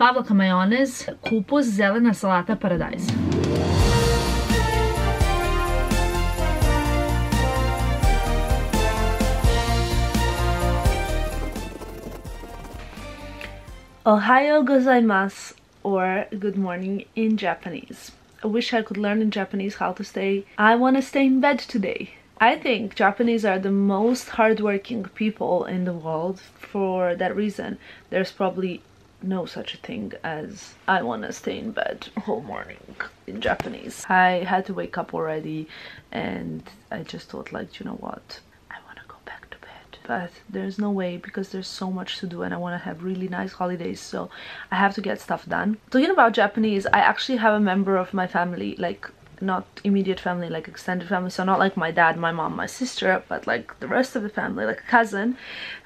Pavlaka majonez, kupus, zelena salata, paradajz. Ohayo gozaimasu or good morning in Japanese. I wish I could learn in Japanese how to say I want to stay in bed today. I think Japanese are the most hardworking people in the world for that reason. There's probably no such a thing as I want to stay in bed whole morning in Japanese. I had to wake up already and I just thought like, you know what? I want to go back to bed. But there's no way because there's so much to do and I want to have really nice holidays so I have to get stuff done. Talking about Japanese, I actually have a member of my family like not immediate family like extended family so not like my dad my mom my sister but like the rest of the family like a cousin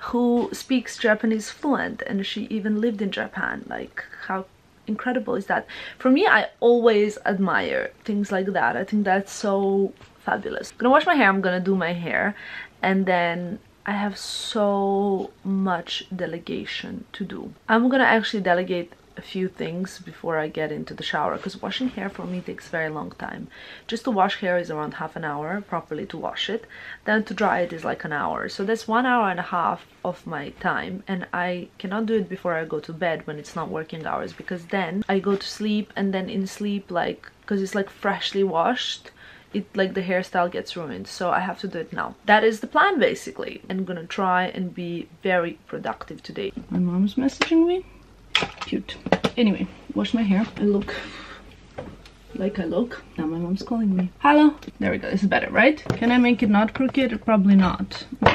who speaks japanese fluent and she even lived in japan. Like how incredible is that? For me i always admire things like that. I think that's so fabulous. I'm gonna wash my hair i'm gonna do my hair and then I have so much delegation to do. I'm gonna actually delegate a few things before I get into the shower because washing hair for me takes very long time. Just to wash hair is around half an hour properly to wash it. Then to dry it is like an hour. So that's one hour and a half of my time and I cannot do it before I go to bed when it's not working hours because then I go to sleep and then in sleep like because it's like freshly washed it like the hairstyle gets ruined so I have to do it now. That is the plan basically. I'm gonna try and be very productive today. My mom's messaging me cute. Anyway wash my hair. I look like I look. Now my mom's calling me. Hello? There we go. This is better right? Can I make it not crooked? Probably not.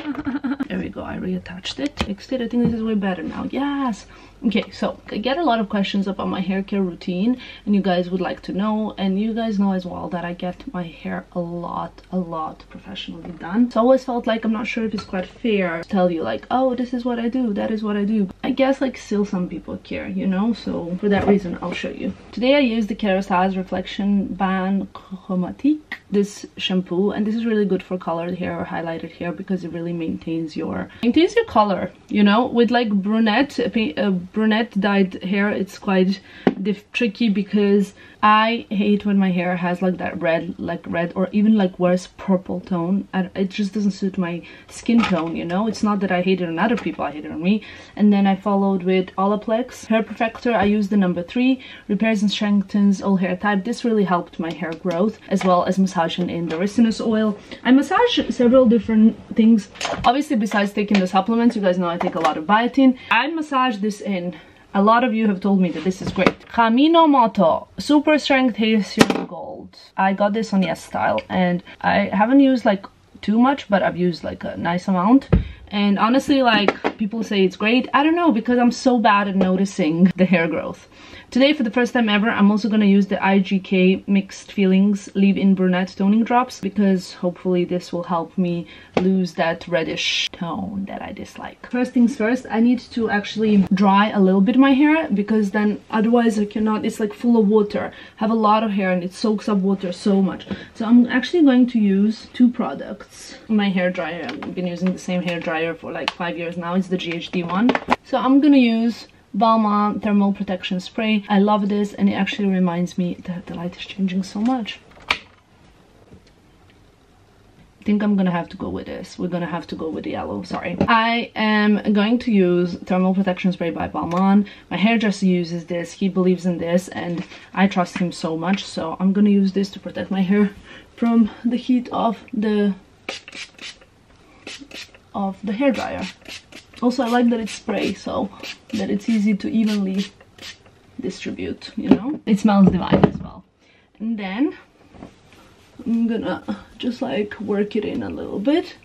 There we go. I reattached it. Fixed it. I think this is way better now. Yes okay so i get a lot of questions about my hair care routine and you guys would like to know and you guys know as well that i get my hair a lot a lot professionally done. So i always felt like i'm not sure if it's quite fair to tell you like oh this is what i do that is what i do. I guess like still some people care you know? So for that reason i'll show you. Today i use the kerastase reflection bain chromatique this shampoo and this is really good for colored hair or highlighted hair because it really maintains your maintains your color you know? With like brunette uh, brunette dyed hair it's quite tricky because I hate when my hair has like that red like red or even like worse purple tone and it just doesn't suit my skin tone you know? It's not that I hate it on other people I hate it on me. And then I followed with Olaplex hair perfector. I used the number three repairs and strengthens all hair type. This really helped my hair growth as well as massaging in the resinous oil I massage several different things obviously besides taking the supplements you guys know I take a lot of biotin I massage this in a lot of you have told me that this is great. Kaminomoto Super Strength Hair Serum Gold. I got this on Yes Style and I haven't used like too much but I've used like a nice amount and honestly like people say it's great I don't know because I'm so bad at noticing the hair growth Today, for the first time ever, I'm also going to use the IGK Mixed Feelings Leave-In Brunette Toning Drops because hopefully this will help me lose that reddish tone that I dislike. First things first, I need to actually dry a little bit my hair because then otherwise I cannot, it's like full of water. I have a lot of hair and it soaks up water so much. So I'm actually going to use two products. My hair dryer, I've been using the same hair dryer for like five years now. It's the GHD one. So I'm gonna use Balmain Thermal Protection Spray. I love this and it actually reminds me that the light is changing so much. I think I'm gonna have to go with this. We're gonna have to go with the yellow, sorry. I am going to use Thermal Protection Spray by Balmain. My hairdresser uses this, he believes in this and I trust him so much. So I'm gonna use this to protect my hair from the heat of the of the hair dryer. Also, I like that it's spray, so that it's easy to evenly distribute, you know? It smells divine as well. And then I'm gonna just like work it in a little bit.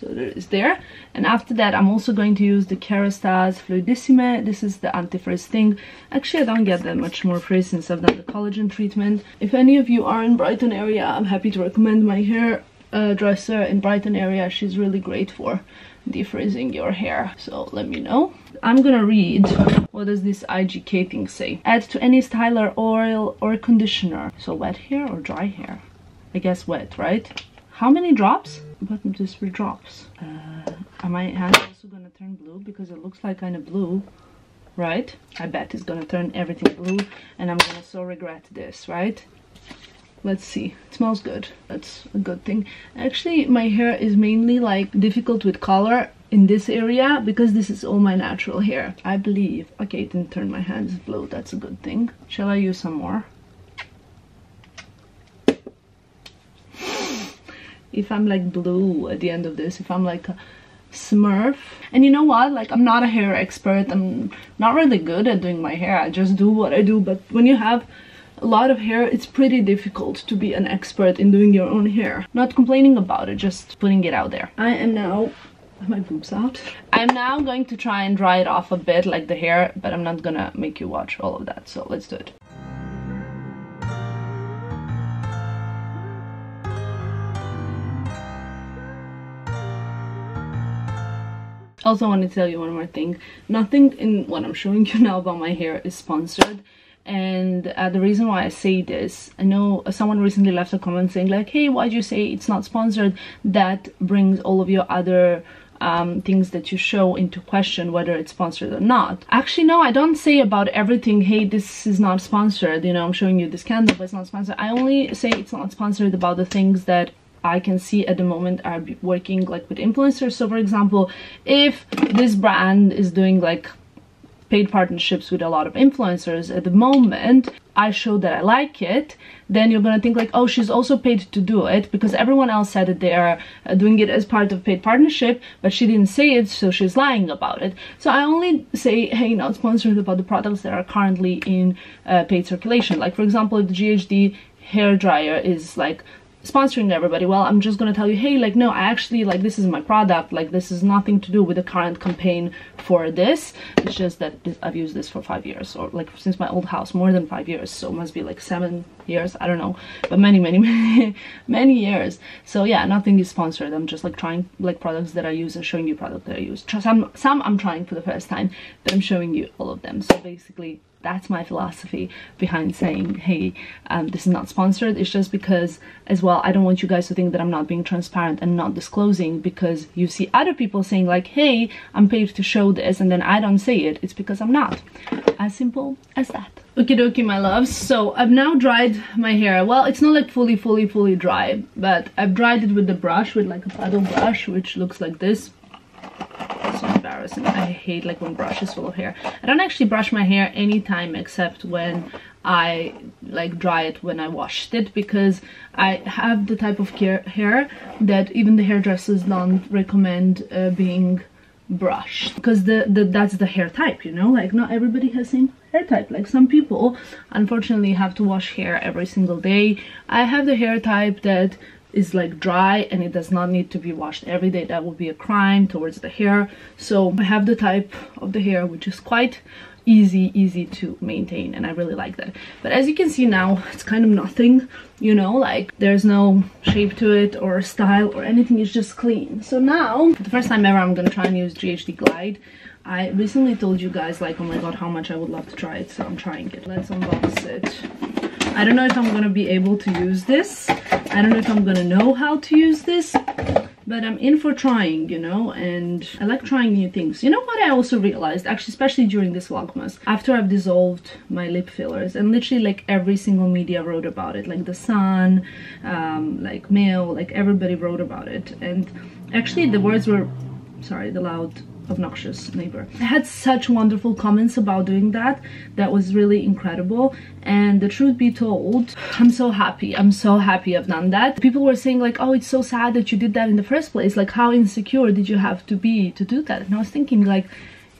So is there. And after that, I'm also going to use the Kerastase Fluidissime. This is the anti-frizz thing. Actually, I don't get that much more frizz since I've done the collagen treatment. If any of you are in Brighton area, I'm happy to recommend my hair uh, dresser in Brighton area. She's really great for defrizzing your hair. So let me know. I'm gonna read what does this igk thing say? Add to any styler oil or conditioner. So wet hair or dry hair? I guess wet right? How many drops? But just three drops. Uh, are my hands also gonna turn blue? Because it looks like kind of blue right? I bet it's gonna turn everything blue and I'm gonna so regret this, right? Let's see. It smells good. That's a good thing. Actually, my hair is mainly like difficult with color in this area because this is all my natural hair. I believe. Okay, it didn't turn my hands blue. That's a good thing. Shall I use some more? If I'm like blue at the end of this, if I'm like a smurf and you know what like i'm not a hair expert i'm not really good at doing my hair i just do what i do but when you have a lot of hair it's pretty difficult to be an expert in doing your own hair. Not complaining about it just putting it out there. I am now my boobs out. I'm now going to try and dry it off a bit like the hair but i'm not gonna make you watch all of that so let's do it. Also I want to tell you one more thing. Nothing in what I'm showing you now about my hair is sponsored and uh, the reason why I say this I know someone recently left a comment saying like hey why'd you say it's not sponsored that brings all of your other um, things that you show into question whether it's sponsored or not. Actually, no, I don't say about everything, hey, this is not sponsored, you know, I'm showing you this candle, but it's not sponsored. I only say it's not sponsored about the things that I can see at the moment are working like with influencers. So for example, if this brand is doing like paid partnerships with a lot of influencers at the moment, I show that I like it, then you're gonna think like, oh, she's also paid to do it because everyone else said that they are uh, doing it as part of paid partnership, but she didn't say it, so she's lying about it. So I only say, hey, not sponsored about the products that are currently in uh, paid circulation. Like for example, the GHD hair dryer is like sponsoring everybody well i'm just gonna tell you hey like no i actually like this is my product like this is nothing to do with the current campaign for this. It's just that i've used this for five years or like since my old house more than five years so it must be like seven years i don't know but many many many many years. So yeah nothing is sponsored i'm just like trying like products that i use and showing you products that i use. Some some i'm trying for the first time but i'm showing you all of them. So basically that's my philosophy behind saying hey um, this is not sponsored. It's just because as well i don't want you guys to think that i'm not being transparent and not disclosing because you see other people saying like hey i'm paid to show this and then i don't say it. It's because i'm not. As simple as that. Okie dokie my loves so i've now dried my hair. Well it's not like fully fully fully dry but i've dried it with the brush with like a paddle brush which looks like this so embarrassing. I hate like when brushes full of hair i don't actually brush my hair anytime except when i like dry it when i washed it because i have the type of hair that even the hairdressers don't recommend uh, being brushed because the, the that's the hair type you know? Like not everybody has same hair type. Like some people unfortunately have to wash hair every single day. I have the hair type that is like dry and it does not need to be washed. Every day that would be a crime towards the hair. So i have the type of the hair which is quite easy easy to maintain and i really like that. But as you can see now it's kind of nothing you know like there's no shape to it or style or anything. It's just clean. So now the first time ever i'm gonna try and use ghd glide. I recently told you guys like oh my god how much i would love to try it so i'm trying it. Let's unbox it I don't know if I'm gonna be able to use this. I don't know if I'm gonna know how to use this, but I'm in for trying, you know, and I like trying new things. You know what I also realized, actually, especially during this Vlogmas, after I've dissolved my lip fillers, and literally like every single media wrote about it, like The Sun, um, like Mail, like everybody wrote about it, and actually the words were, sorry, the loud obnoxious neighbor. I had such wonderful comments about doing that. That was really incredible. And the truth be told, I'm so happy. I'm so happy I've done that. People were saying like, oh, it's so sad that you did that in the first place. Like how insecure did you have to be to do that? And I was thinking like,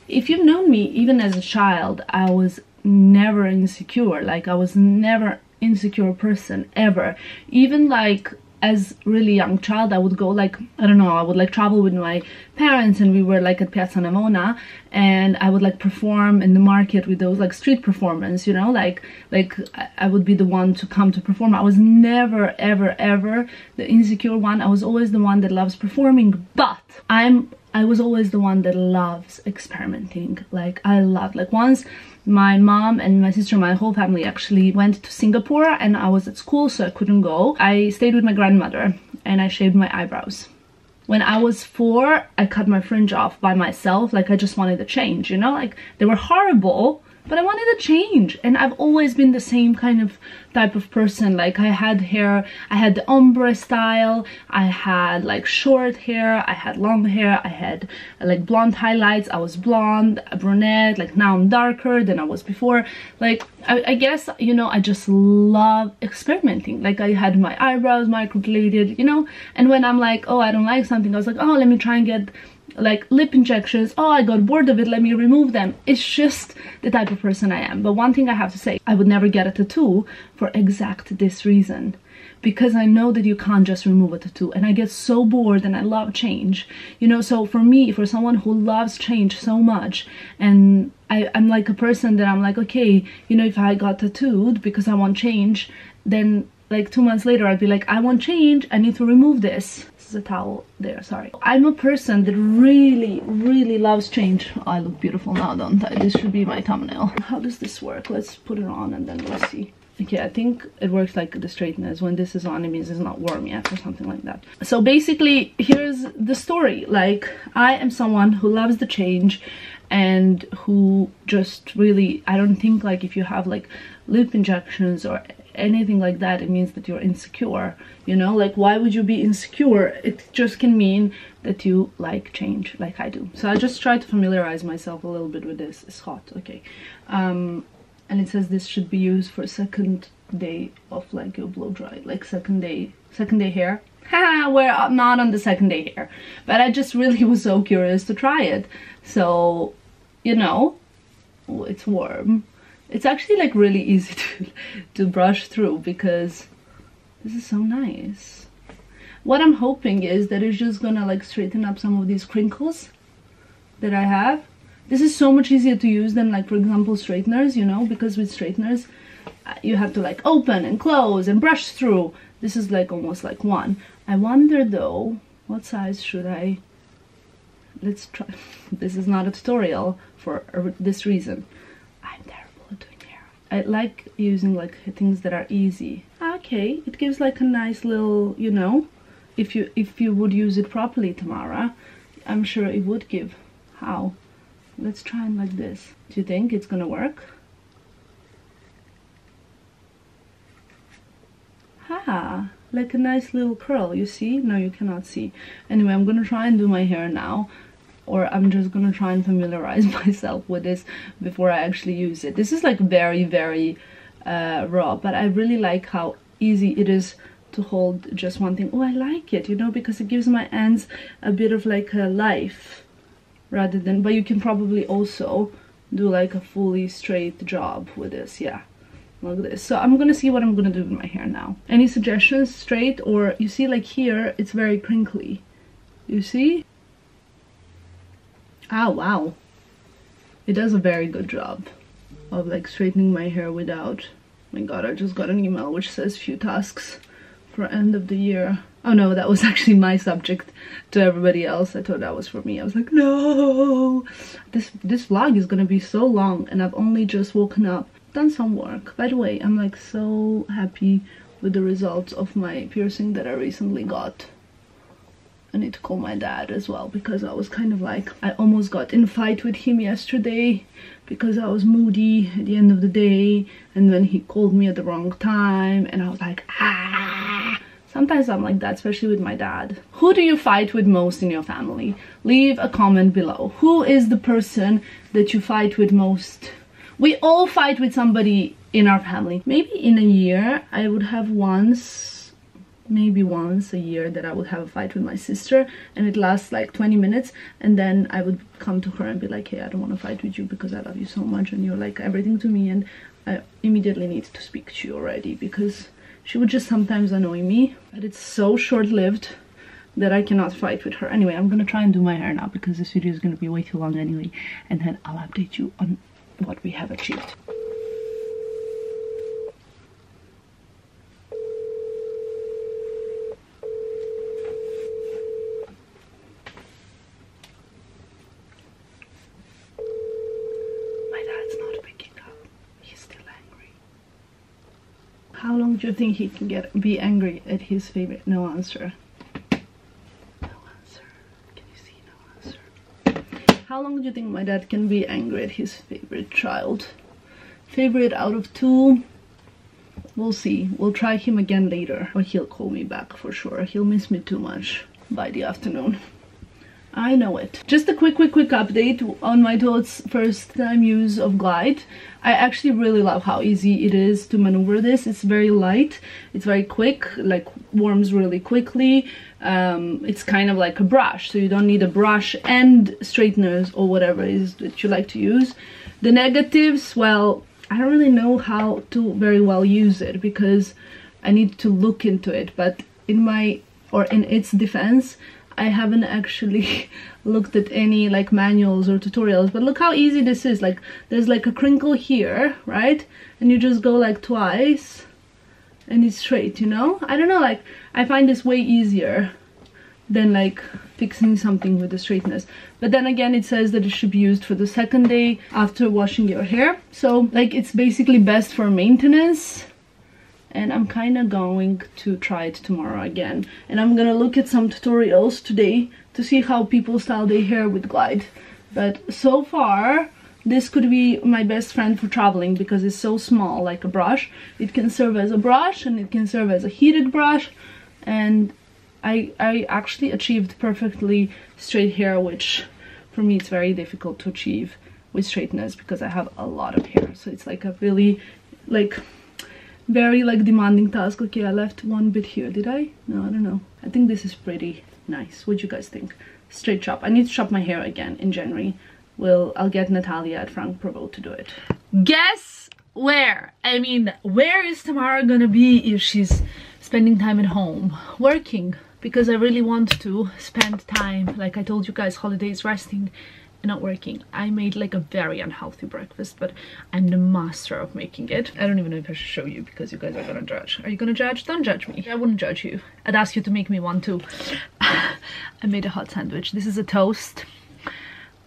if you've known me even as a child, I was never insecure. Like I was never insecure person ever. Even like as really young child i would go like i don't know i would like travel with my parents and we were like at piazza navona and i would like perform in the market with those like street performance you know like like i would be the one to come to perform. I was never ever ever the insecure one. I was always the one that loves performing but i'm i was always the one that loves experimenting. Like i love like once my mom and my sister my whole family actually went to singapore and i was at school so i couldn't go. I stayed with my grandmother and i shaved my eyebrows. When I was four, I cut my fringe off by myself. Like I just wanted to change, you know, like they were horrible but I wanted to change and I've always been the same kind of type of person. Like I had hair I had the ombre style I had like short hair I had long hair I had like blonde highlights I was blonde a brunette like now I'm darker than I was before. Like I, I guess you know I just love experimenting. Like I had my eyebrows microbladed you know? And when I'm like oh I don't like something I was like oh let me try and get like lip injections oh i got bored of it let me remove them. It's just the type of person i am. But one thing i have to say i would never get a tattoo for exact this reason. Because I know that you can't just remove a tattoo and I get so bored and I love change. You know so for me for someone who loves change so much and I, I'm like a person that I'm like okay you know if I got tattooed because I want change then like two months later I'd be like I want change I need to remove this is a towel there, sorry. I'm a person that really, really loves change. I look beautiful now, don't I? This should be my thumbnail. How does this work? Let's put it on and then we'll see. Okay, I think it works like the straighteners. When this is on, it means it's not warm yet or something like that. So basically, here's the story. Like, I am someone who loves the change and who just really, I don't think like if you have like lip injections or anything like that, it means that you're insecure. You know, like why would you be insecure? It just can mean that you like change, like I do. So I just try to familiarize myself a little bit with this. It's hot, okay. Um, and it says this should be used for second day of like your blow dry, like second day, second day hair. we're not on the second day hair, but I just really was so curious to try it. So, you know, it's warm it's actually like really easy to, to brush through because this is so nice. What I'm hoping is that it's just gonna like straighten up some of these crinkles that I have. This is so much easier to use than like for example straighteners, you know, because with straighteners uh, you have to like open and close and brush through. This is like almost like one. I wonder though, what size should I let's try this is not a tutorial for this reason I like using like things that are easy. Ah, okay, it gives like a nice little, you know, if you if you would use it properly, Tamara, I'm sure it would give. How? Let's try it like this. Do you think it's gonna work? Ha! Like a nice little curl, you see? No, you cannot see. Anyway, I'm gonna try and do my hair now or I'm just gonna try and familiarize myself with this before I actually use it. This is like very, very uh, raw, but I really like how easy it is to hold just one thing. Oh, I like it, you know, because it gives my ends a bit of like a life rather than, but you can probably also do like a fully straight job with this, yeah. At this. So I'm gonna see what I'm gonna do with my hair now. Any suggestions, straight or you see like here, it's very crinkly. You see? Ah, wow. It does a very good job of like straightening my hair without... my god, I just got an email which says few tasks for end of the year. Oh no, that was actually my subject to everybody else. I thought that was for me. I was like, no! This, this vlog is gonna be so long and I've only just woken up. Done some work. By the way, I'm like so happy with the results of my piercing that I recently got. I need to call my dad as well because I was kind of like I almost got in a fight with him yesterday because I was moody at the end of the day and then he called me at the wrong time and I was like ah. Sometimes I'm like that especially with my dad. Who do you fight with most in your family? Leave a comment below. Who is the person that you fight with most? We all fight with somebody in our family. Maybe in a year I would have once maybe once a year that I would have a fight with my sister and it lasts like 20 minutes and then I would come to her and be like hey I don't want to fight with you because I love you so much and you're like everything to me and I immediately need to speak to you already because she would just sometimes annoy me but it's so short-lived that I cannot fight with her. Anyway, I'm gonna try and do my hair now because this video is gonna be way too long anyway and then I'll update you on what we have achieved. Do you think he can get be angry at his favorite? No answer. No answer. Can you see no answer? How long do you think my dad can be angry at his favorite child? Favorite out of two? We'll see. We'll try him again later. Or he'll call me back for sure. He'll miss me too much by the afternoon. I know it. Just a quick, quick, quick update on my thoughts first time use of Glide. I actually really love how easy it is to maneuver this. It's very light, it's very quick, like warms really quickly. Um, it's kind of like a brush, so you don't need a brush and straighteners or whatever it is that you like to use. The negatives, well, I don't really know how to very well use it because I need to look into it, but in my, or in its defense, I haven't actually looked at any like manuals or tutorials but look how easy this is. Like there's like a crinkle here right? And you just go like twice and it's straight you know? I don't know like I find this way easier than like fixing something with the straightness. But then again it says that it should be used for the second day after washing your hair. So like it's basically best for maintenance and I'm kind of going to try it tomorrow again. And I'm gonna look at some tutorials today to see how people style their hair with Glide. But so far this could be my best friend for traveling because it's so small like a brush. It can serve as a brush and it can serve as a heated brush. And I, I actually achieved perfectly straight hair which for me it's very difficult to achieve with straighteners because I have a lot of hair. So it's like a really like very like demanding task. Okay i left one bit here did i? No i don't know. I think this is pretty nice. What do you guys think? Straight chop i need to chop my hair again in january. Will i'll get natalia at Franck Provost to do it. Guess where? I mean where is tamara gonna be if she's spending time at home? Working. Because i really want to spend time like i told you guys holidays resting not working. I made like a very unhealthy breakfast but i'm the master of making it. I don't even know if i should show you because you guys are gonna judge. Are you gonna judge? Don't judge me. I wouldn't judge you. I'd ask you to make me one too. I made a hot sandwich. This is a toast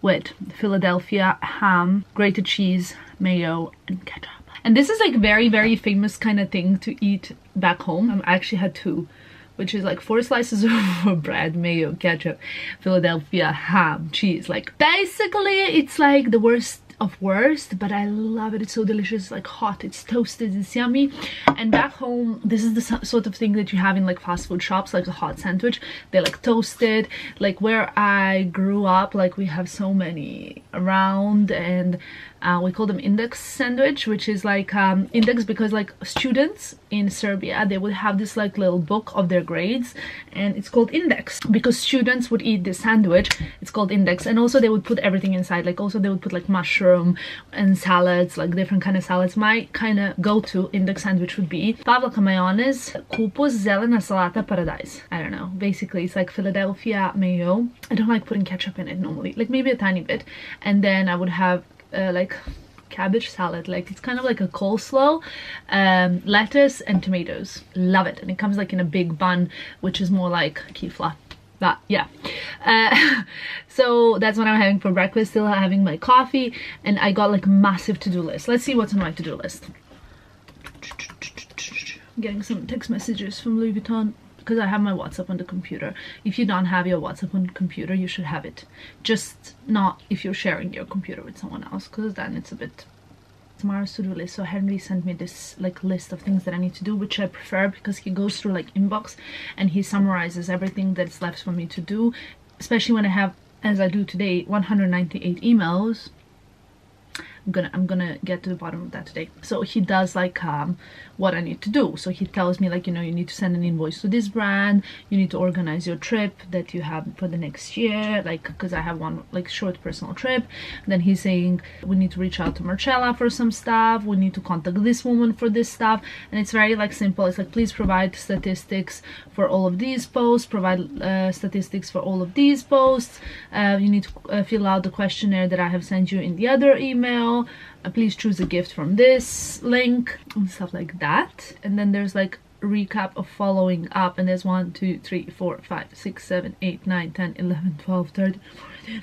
with philadelphia ham grated cheese mayo and ketchup. And this is like very very famous kind of thing to eat back home. Um, i actually had two which is like four slices of bread, mayo, ketchup, Philadelphia, ham, cheese. Like basically it's like the worst of worst but i love it. It's so delicious like hot. It's toasted it's yummy. And back home this is the sort of thing that you have in like fast food shops like a hot sandwich. They like toasted. Like where i grew up like we have so many around and uh, we call them index sandwich which is like um, index because like students in Serbia they would have this like little book of their grades and it's called index. Because students would eat this sandwich it's called index. And also they would put everything inside. Like also they would put like mushroom and salads like different kind of salads. My kind of go-to index sandwich would be pavlaka mayonnaise kupus zelena salata paradajz. I don't know. Basically it's like Philadelphia mayo. I don't like putting ketchup in it normally. Like maybe a tiny bit. And then I would have uh, like cabbage salad. Like it's kind of like a coleslaw um, lettuce and tomatoes. Love it. And it comes like in a big bun which is more like kifla that yeah. Uh, so that's what i'm having for breakfast. Still having my coffee. And i got like massive to-do list. Let's see what's on my to-do list. Getting some text messages from louis vuitton because I have my WhatsApp on the computer. If you don't have your WhatsApp on the computer, you should have it. Just not if you're sharing your computer with someone else, because then it's a bit tomorrow's to-do list so henry sent me this like list of things that i need to do which i prefer because he goes through like inbox and he summarizes everything that's left for me to do especially when i have as i do today 198 emails I'm gonna I'm gonna get to the bottom of that today. So he does like um, what I need to do. So he tells me like you know you need to send an invoice to this brand. You need to organize your trip that you have for the next year. Like because I have one like short personal trip. Then he's saying we need to reach out to Marcella for some stuff. We need to contact this woman for this stuff. And it's very like simple. It's like please provide statistics for all of these posts. Provide uh, statistics for all of these posts. Uh, you need to uh, fill out the questionnaire that I have sent you in the other email Uh, please choose a gift from this link and stuff like that. And then there's like recap of following up and there's 1 2 3 4 5 6 7 8 9 10 11 12 13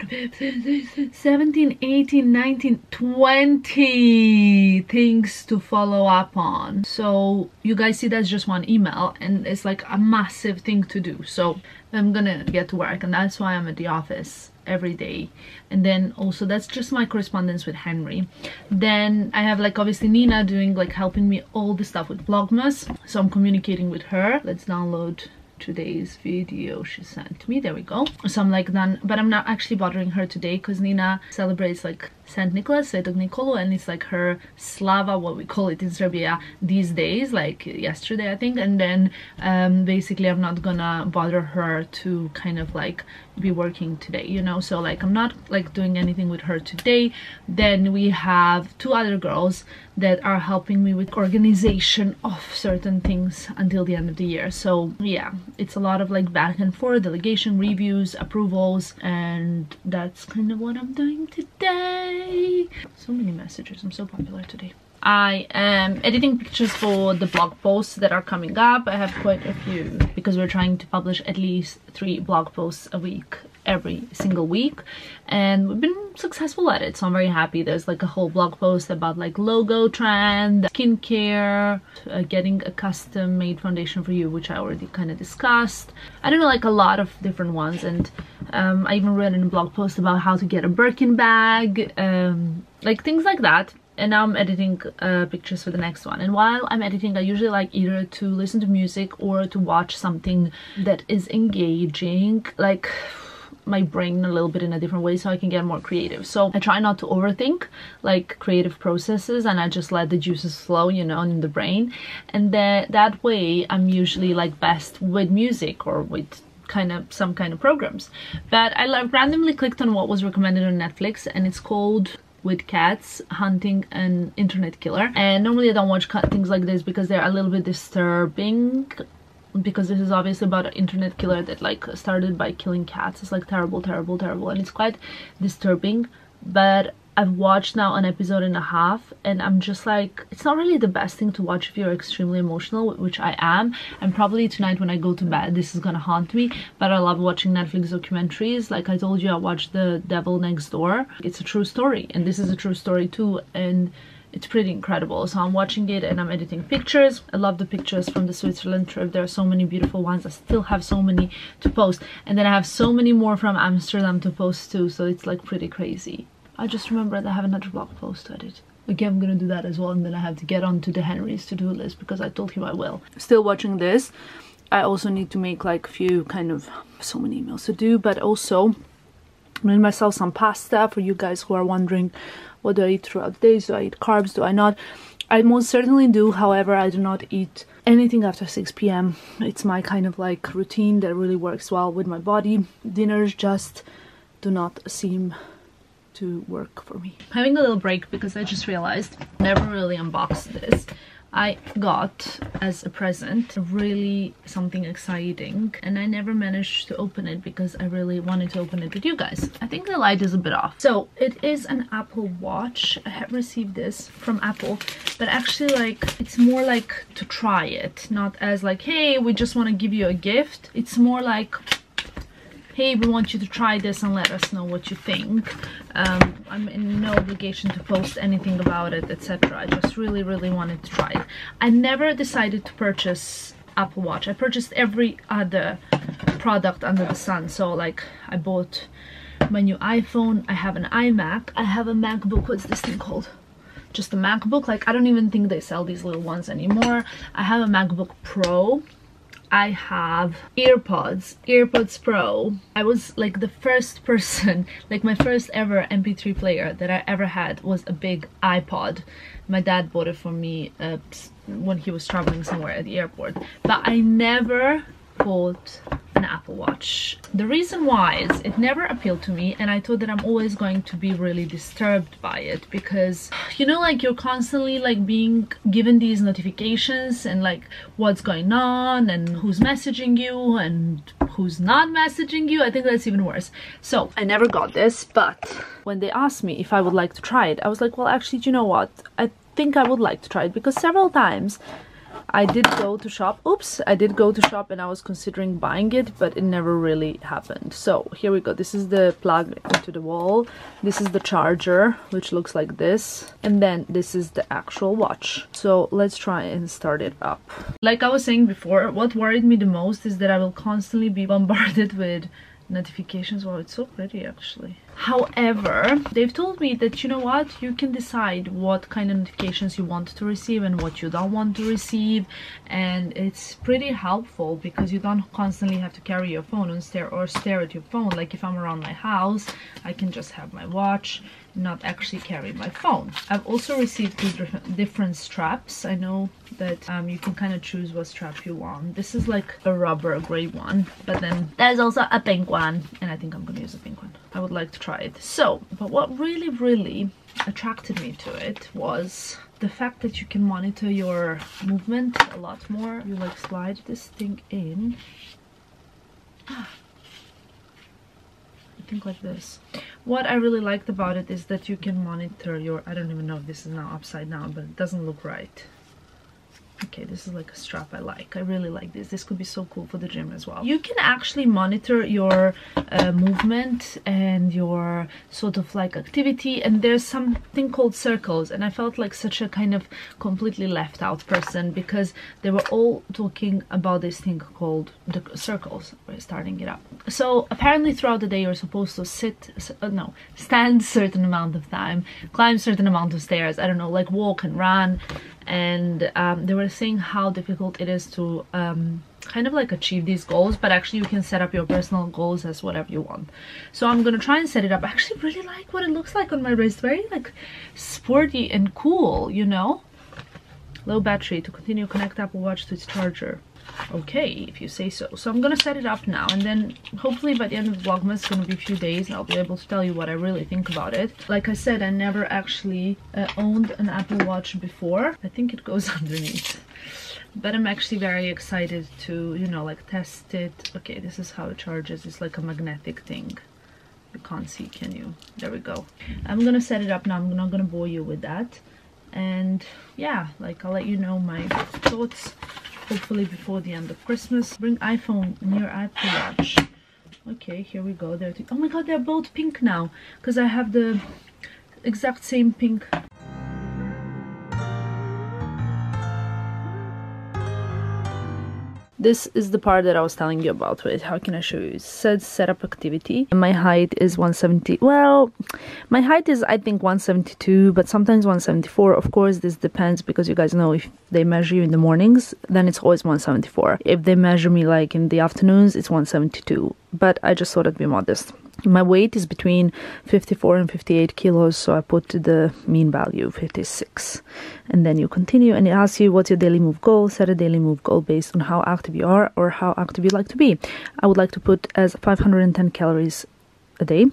14 17 18 19 20 things to follow up on. So you guys see that's just one email and it's like a massive thing to do. So i'm gonna get to work and that's why i'm at the office every day. And then also that's just my correspondence with henry. Then i have like obviously nina doing like helping me all the stuff with vlogmas. So i'm communicating with her. Let's download today's video she sent me. There we go. So i'm like done but i'm not actually bothering her today because nina celebrates like St. Nicholas, Svetog Nikolu, and it's like her Slava, what we call it in Serbia these days, like yesterday, I think. And then um, basically, I'm not gonna bother her to kind of like be working today, you know. So like, I'm not like doing anything with her today. Then we have two other girls that are helping me with organization of certain things until the end of the year. So yeah, it's a lot of like back and forth, delegation reviews, approvals, and that's kind of what I'm doing today. So many messages. I'm so popular today. I am editing pictures for the blog posts that are coming up. I have quite a few because we're trying to publish at least three blog posts a week every single week. And we've been successful at it so i'm very happy. There's like a whole blog post about like logo trend skincare uh, getting a custom made foundation for you which i already kind of discussed. I don't know like a lot of different ones and um, i even read in a blog post about how to get a birkin bag um, like things like that and now I'm editing uh, pictures for the next one and while I'm editing I usually like either to listen to music or to watch something that is engaging like my brain a little bit in a different way so I can get more creative. So I try not to overthink like creative processes and I just let the juices flow, you know, in the brain. And that that way I'm usually like best with music or with kind of some kind of programs. But I like randomly clicked on what was recommended on Netflix and it's called with cats hunting an internet killer. And normally i don't watch things like this because they're a little bit disturbing because this is obviously about an internet killer that like started by killing cats. It's like terrible terrible terrible and it's quite disturbing. But I've watched now an episode and a half and I'm just like it's not really the best thing to watch if you're extremely emotional which I am. And probably tonight when I go to bed this is gonna haunt me but I love watching Netflix documentaries. Like I told you I watched The Devil Next Door. It's a true story and this is a true story too and it's pretty incredible. So i'm watching it and i'm editing pictures. I love the pictures from the switzerland trip. There are so many beautiful ones. I still have so many to post. And then i have so many more from amsterdam to post too so it's like pretty crazy I just remembered I have another blog post to edit. Again, I'm gonna do that as well, and then I have to get on to the Henry's to-do list because I told him I will. Still watching this. I also need to make like a few kind of so many emails to do, but also made myself some pasta for you guys who are wondering what do I eat throughout the day? Do I eat carbs? Do I not? I most certainly do, however, I do not eat anything after 6 p.m. It's my kind of like routine that really works well with my body. Dinners just do not seem to work for me. Having a little break because I just realized never really unboxed this. I got as a present really something exciting and I never managed to open it because I really wanted to open it with you guys. I think the light is a bit off. So it is an Apple Watch. I have received this from Apple but actually like it's more like to try it not as like hey we just want to give you a gift. It's more like hey we want you to try this and let us know what you think. Um, i'm in no obligation to post anything about it etc i just really really wanted to try it. I never decided to purchase apple watch. I purchased every other product under the sun. So like i bought my new iphone. I have an imac. I have a macbook. What's this thing called? Just a macbook? Like i don't even think they sell these little ones anymore. I have a macbook pro I have AirPods, AirPods pro. I was like the first person, like my first ever MP3 player that I ever had was a big iPod. My dad bought it for me uh, when he was traveling somewhere at the airport. But I never bought an Apple Watch. The reason why is it never appealed to me and I thought that I'm always going to be really disturbed by it because you know like you're constantly like being given these notifications and like what's going on and who's messaging you and who's not messaging you. I think that's even worse. So I never got this but when they asked me if I would like to try it I was like well actually do you know what I think I would like to try it because several times I did go to shop. Oops, I did go to shop and I was considering buying it, but it never really happened. So here we go. This is the plug into the wall. This is the charger, which looks like this. And then this is the actual watch. So let's try and start it up. Like I was saying before, what worried me the most is that I will constantly be bombarded with notifications wow it's so pretty actually however they've told me that you know what you can decide what kind of notifications you want to receive and what you don't want to receive and it's pretty helpful because you don't constantly have to carry your phone and stare or stare at your phone like if i'm around my house i can just have my watch not actually carry my phone. I've also received different straps. I know that um, you can kind of choose what strap you want. This is like a rubber gray one, but then there's also a pink one, and I think I'm gonna use a pink one. I would like to try it. So, but what really, really attracted me to it was the fact that you can monitor your movement a lot more. You like slide this thing in. I think like this what i really liked about it is that you can monitor your i don't even know if this is now upside down but it doesn't look right okay this is like a strap i like. I really like this. This could be so cool for the gym as well. You can actually monitor your uh, movement and your sort of like activity and there's something called circles and i felt like such a kind of completely left out person because they were all talking about this thing called the circles we're starting it up. So apparently throughout the day you're supposed to sit uh, no stand certain amount of time climb certain amount of stairs i don't know like walk and run and um, they were saying how difficult it is to um, kind of like achieve these goals but actually you can set up your personal goals as whatever you want. So i'm gonna try and set it up. I actually really like what it looks like on my wrist. Very like sporty and cool you know? Low battery. To continue connect apple watch to its charger okay if you say so. So i'm gonna set it up now and then hopefully by the end of vlogmas it's gonna be a few days and i'll be able to tell you what i really think about it. Like i said i never actually uh, owned an apple watch before. I think it goes underneath. But i'm actually very excited to you know like test it. Okay this is how it charges. It's like a magnetic thing. You can't see can you? There we go. I'm gonna set it up now. I'm not gonna bore you with that. And yeah like i'll let you know my thoughts hopefully before the end of Christmas. Bring iPhone near Apple Watch. Okay, here we go. There. Oh my god, they're both pink now because I have the exact same pink this is the part that I was telling you about. Wait, how can I show you? It says setup activity. My height is 170. Well, my height is I think 172, but sometimes 174. Of course, this depends because you guys know if they measure you in the mornings, then it's always 174. If they measure me like in the afternoons, it's 172. But I just thought I'd be modest. My weight is between 54 and 58 kilos, so I put the mean value 56. And then you continue and it asks you what's your daily move goal. Set a daily move goal based on how active you are or how active you like to be. I would like to put as 510 calories a day.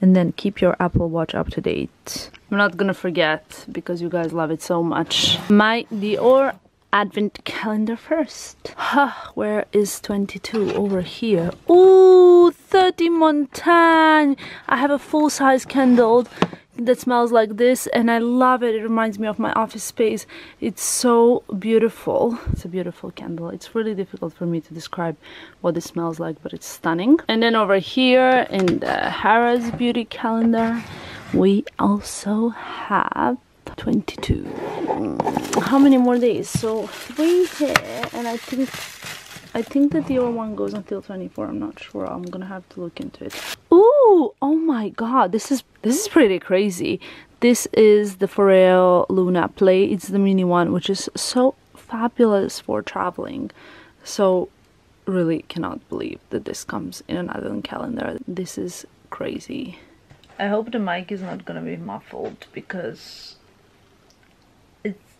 And then keep your Apple Watch up to date. I'm not gonna forget because you guys love it so much. My Dior advent calendar first. Huh, where is 22? Over here. Ooh, 30 Montaigne. I have a full-size candle that smells like this and I love it. It reminds me of my office space. It's so beautiful. It's a beautiful candle. It's really difficult for me to describe what it smells like, but it's stunning. And then over here in the Harrods Beauty Calendar, we also have 22 how many more days? So three here and i think i think that the other one goes until 24 i'm not sure. I'm gonna have to look into it. Ooh, oh my god this is this is pretty crazy. This is the Foreo Luna Play. It's the mini one which is so fabulous for traveling. So really cannot believe that this comes in an advent calendar. This is crazy. I hope the mic is not gonna be muffled because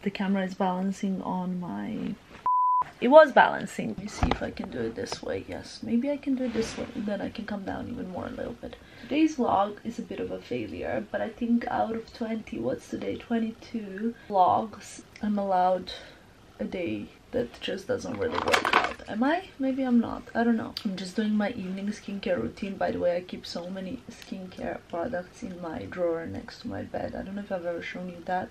the camera is balancing on my it was balancing. Let me see if i can do it this way yes. Maybe i can do it this way then i can come down even more a little bit. Today's vlog is a bit of a failure but i think out of 20 what's today 22 vlogs i'm allowed a day that just doesn't really work out. Am i? Maybe i'm not. I don't know. I'm just doing my evening skincare routine. By the way i keep so many skincare products in my drawer next to my bed. I don't know if i've ever shown you that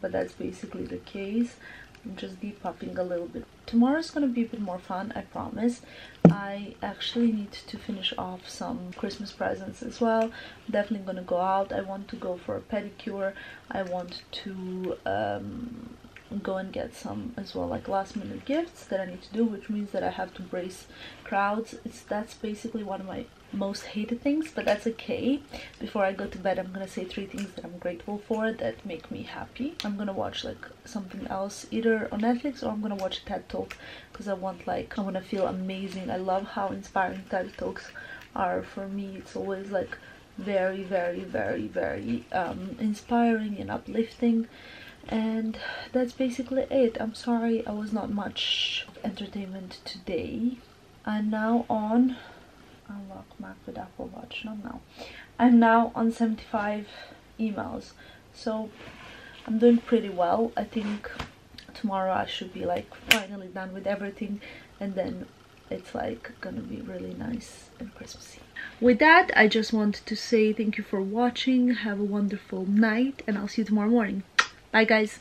but that's basically the case. I'm just depuffing a little bit. Tomorrow's gonna be a bit more fun I promise. I actually need to finish off some Christmas presents as well. Definitely gonna go out. I want to go for a pedicure. I want to um, go and get some as well like last minute gifts that I need to do which means that I have to brace crowds. It's that's basically one of my most hated things but that's okay. Before I go to bed I'm gonna say three things that I'm grateful for that make me happy. I'm gonna watch like something else either on Netflix or I'm gonna watch a TED Talk because I want like I want to feel amazing. I love how inspiring TED Talks are for me. It's always like very very very very um, inspiring and uplifting and that's basically it. I'm sorry i was not much entertainment today. I'm now on unlock mac with apple watch not now. I'm now on 75 emails. So i'm doing pretty well. I think tomorrow i should be like finally done with everything. And then it's like gonna be really nice and christmassy with that i just wanted to say thank you for watching. Have a wonderful night and i'll see you tomorrow morning Bye guys.